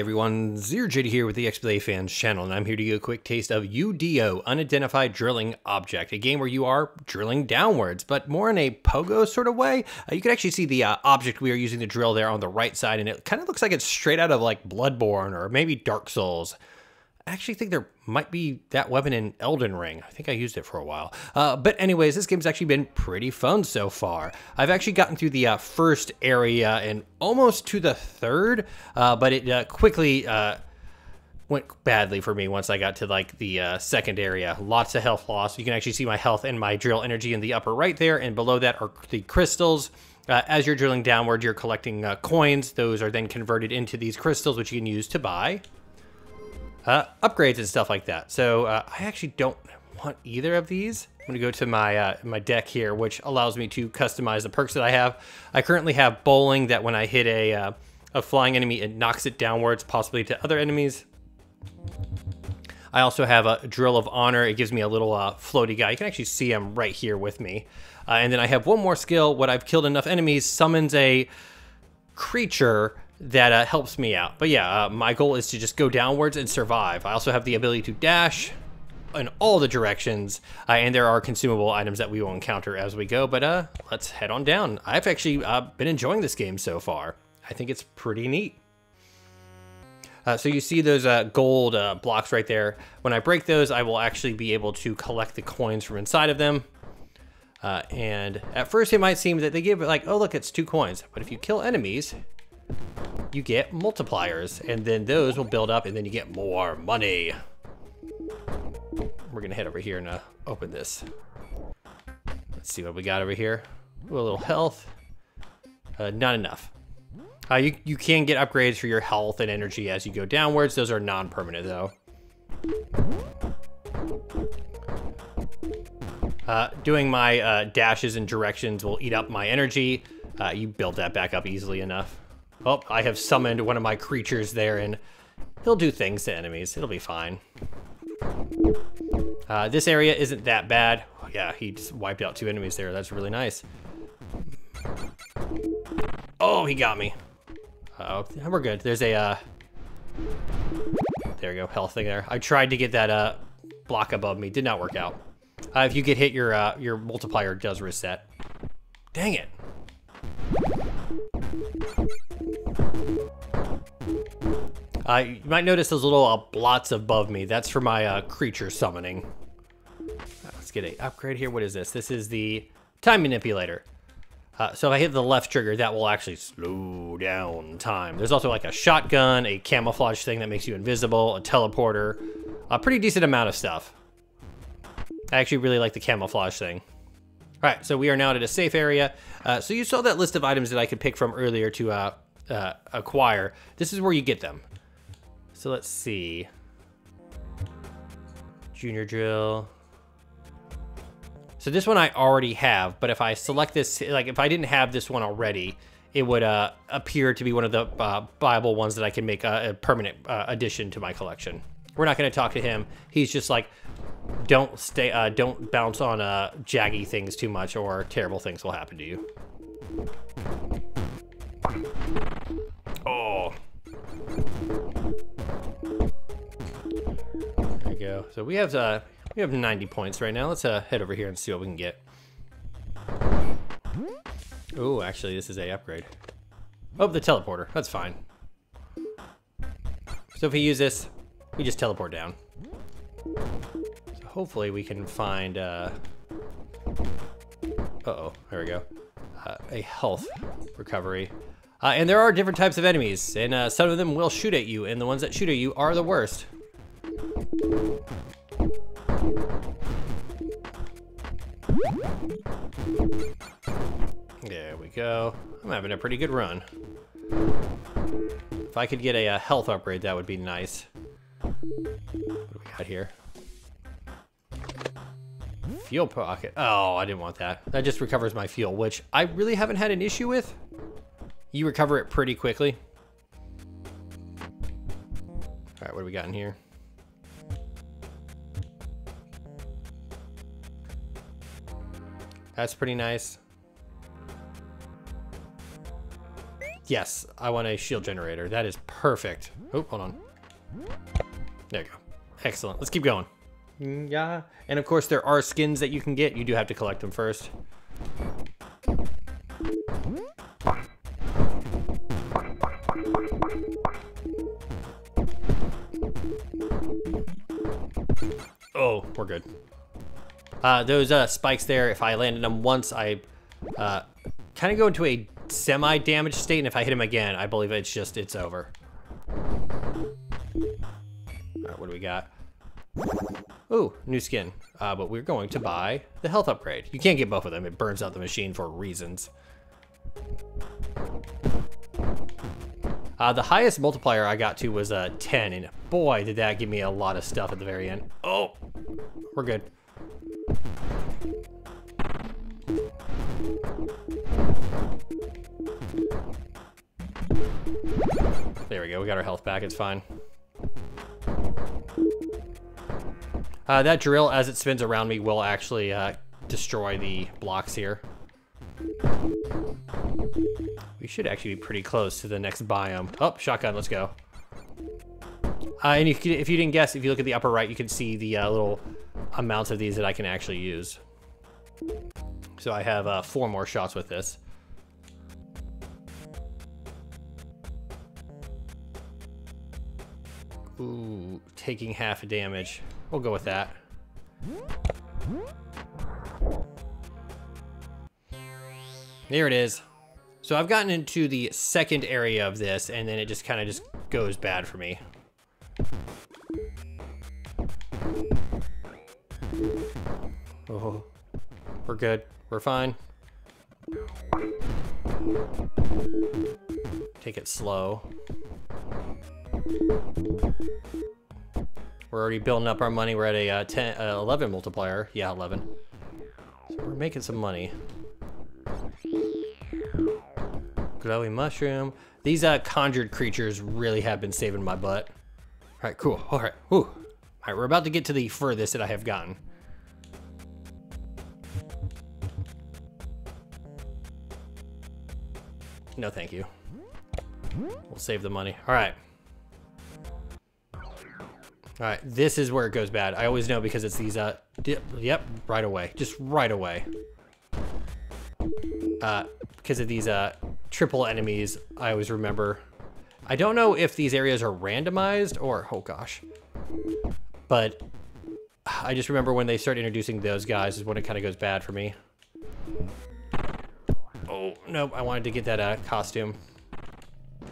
everyone, ZeroJD here with the XBLA Fans channel, and I'm here to give you a quick taste of UDO, Unidentified Drilling Object, a game where you are drilling downwards, but more in a pogo sort of way. Uh, you can actually see the uh, object we are using to drill there on the right side, and it kind of looks like it's straight out of like Bloodborne or maybe Dark Souls. I actually think there might be that weapon in Elden Ring. I think I used it for a while. Uh, but anyways, this game's actually been pretty fun so far. I've actually gotten through the uh, first area and almost to the third, uh, but it uh, quickly uh, went badly for me once I got to like the uh, second area. Lots of health loss. You can actually see my health and my drill energy in the upper right there, and below that are the crystals. Uh, as you're drilling downward, you're collecting uh, coins. Those are then converted into these crystals, which you can use to buy uh, upgrades and stuff like that. So uh, I actually don't want either of these. I'm gonna go to my uh, my deck here, which allows me to customize the perks that I have. I currently have bowling that when I hit a uh, a flying enemy, it knocks it downwards, possibly to other enemies. I also have a drill of honor. It gives me a little uh, floaty guy. You can actually see him right here with me. Uh, and then I have one more skill. When I've killed enough enemies, summons a creature that uh, helps me out. But yeah, uh, my goal is to just go downwards and survive. I also have the ability to dash in all the directions, uh, and there are consumable items that we will encounter as we go, but uh, let's head on down. I've actually uh, been enjoying this game so far. I think it's pretty neat. Uh, so you see those gold blocks right there. When I break those, I will actually be able to collect the coins from inside of them. And at first it might seem that they give it like, oh look, it's two coins. But if you kill enemies, you get multipliers, and then those will build up, and then you get more money. We're gonna head over here and uh, open this. Let's see what we got over here. Ooh, a little health. Uh, not enough. Uh, you, you can get upgrades for your health and energy as you go downwards. Those are non-permanent, though. Uh, doing my uh, dashes and directions will eat up my energy. Uh, you build that back up easily enough. Oh, I have summoned one of my creatures there, and he'll do things to enemies. It'll be fine. Uh, this area isn't that bad. Oh, yeah, he just wiped out two enemies there. That's really nice. Oh, he got me. Oh, we're good. There's a, uh... There we go, health thing there. I tried to get that, uh, block above me. Did not work out. Uh, if you get hit, your, uh, your multiplier does reset. Dang it. Uh, you might notice those little uh, blots above me. That's for my uh, creature summoning. Let's get a upgrade here. What is this? This is the time manipulator. Uh, so if I hit the left trigger, that will actually slow down time. There's also like a shotgun, a camouflage thing that makes you invisible, a teleporter, a pretty decent amount of stuff. I actually really like the camouflage thing. All right, so we are now at a safe area. Uh, so you saw that list of items that I could pick from earlier to uh, uh, acquire. This is where you get them. So let's see. Junior drill. So this one I already have, but if I select this, like if I didn't have this one already, it would uh, appear to be one of the uh, viable ones that I can make a, a permanent uh, addition to my collection. We're not going to talk to him. He's just like, don't stay, uh, don't bounce on uh, jaggy things too much, or terrible things will happen to you. So we have uh, we have 90 points right now. Let's uh, head over here and see what we can get. Oh, actually, this is a upgrade. Oh, the teleporter. That's fine. So if we use this, we just teleport down. So hopefully we can find, uh... Uh-oh, there we go. Uh, a health recovery. Uh, and there are different types of enemies, and uh, some of them will shoot at you, and the ones that shoot at you are the worst. There we go. I'm having a pretty good run. If I could get a, a health upgrade, that would be nice. What do we got here? Fuel pocket. Oh, I didn't want that. That just recovers my fuel, which I really haven't had an issue with. You recover it pretty quickly. All right, what do we got in here? That's pretty nice. Yes, I want a shield generator. That is perfect. Oh, hold on. There you go. Excellent. Let's keep going. Mm, yeah. And of course, there are skins that you can get. You do have to collect them first. Oh, we're good. Uh, those uh, spikes there, if I landed them once, I uh, kind of go into a semi-damaged state, and if I hit him again, I believe it's just, it's over. All right, what do we got? Ooh, new skin. Uh, but we're going to buy the health upgrade. You can't get both of them. It burns out the machine for reasons. Uh, the highest multiplier I got to was uh, 10, and boy, did that give me a lot of stuff at the very end. Oh, we're good. There we go, we got our health back, it's fine. Uh, that drill, as it spins around me, will actually uh, destroy the blocks here. We should actually be pretty close to the next biome. Oh, shotgun, let's go. Uh, and if you, if you didn't guess, if you look at the upper right, you can see the uh, little amounts of these that I can actually use. So I have uh, four more shots with this. Ooh, taking half damage. We'll go with that. There it is. So I've gotten into the second area of this, and then it just kind of just goes bad for me. Good. We're fine. Take it slow. We're already building up our money. We're at a uh, 10, uh, 11 multiplier. Yeah, 11. So we're making some money. Glowy mushroom. These uh, conjured creatures really have been saving my butt. All right, cool. All right, Ooh. All right, we're about to get to the furthest that I have gotten. No, thank you. We'll save the money. All right. All right, this is where it goes bad. I always know because it's these, uh, yep, right away. Just right away. Uh, because of these, uh, triple enemies, I always remember. I don't know if these areas are randomized or, oh gosh. But I just remember when they start introducing those guys is when it kind of goes bad for me. Oh, nope, I wanted to get that uh, costume.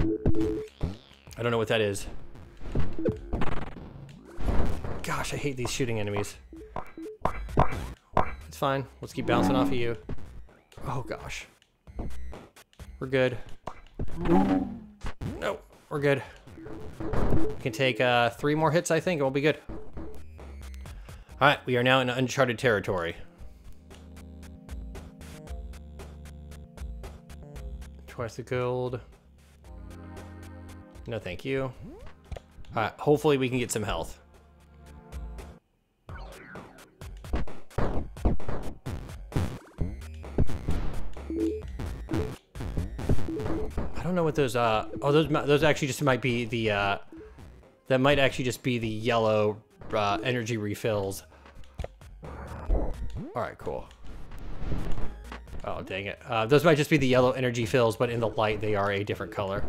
I don't know what that is. Gosh, I hate these shooting enemies. It's fine. Let's keep bouncing off of you. Oh, gosh. We're good. No, we're good. We can take uh, three more hits, I think, and we'll be good. All right, we are now in uncharted territory. Twice the gold. No, thank you. All right, hopefully we can get some health. I don't know what those, uh, oh, those, those actually just might be the, uh, that might actually just be the yellow, uh, energy refills. All right, cool. Oh, dang it. Uh, those might just be the yellow energy fills, but in the light, they are a different color.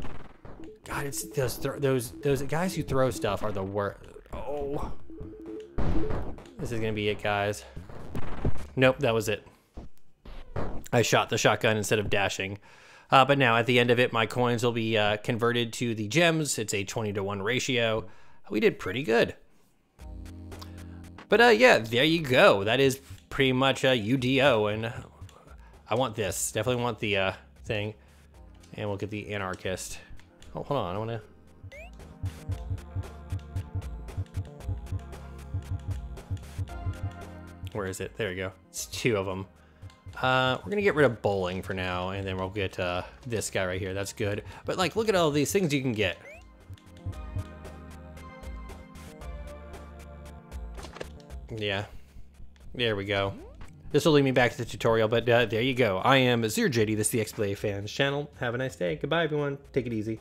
God, it's those those those guys who throw stuff are the worst. Oh, this is gonna be it, guys. Nope, that was it. I shot the shotgun instead of dashing. Uh, but now at the end of it, my coins will be uh, converted to the gems. It's a 20 to 1 ratio. We did pretty good. But uh, yeah, there you go. That is pretty much a UDO. And I want this. Definitely want the uh, thing. And we'll get the anarchist. Oh, hold on. I want to... Where is it? There we go. It's two of them. Uh, we're gonna get rid of bowling for now, and then we'll get uh, this guy right here. That's good. But like, look at all these things you can get. Yeah. There we go. This will lead me back to the tutorial, but uh, there you go. I am Zero this is the XBLA Fans channel. Have a nice day. Goodbye, everyone. Take it easy.